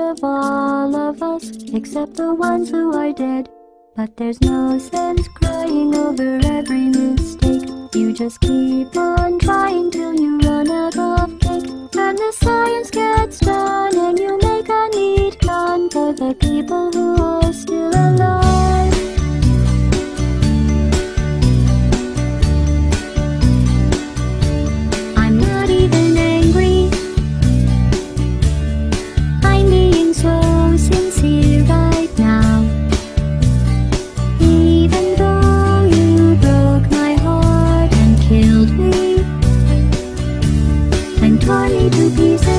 of all of us, except the ones who are dead. But there's no sense crying over every mistake. You just keep on trying till you run out of cake. And the science gets done, and you make a neat plan for the people baby, peace.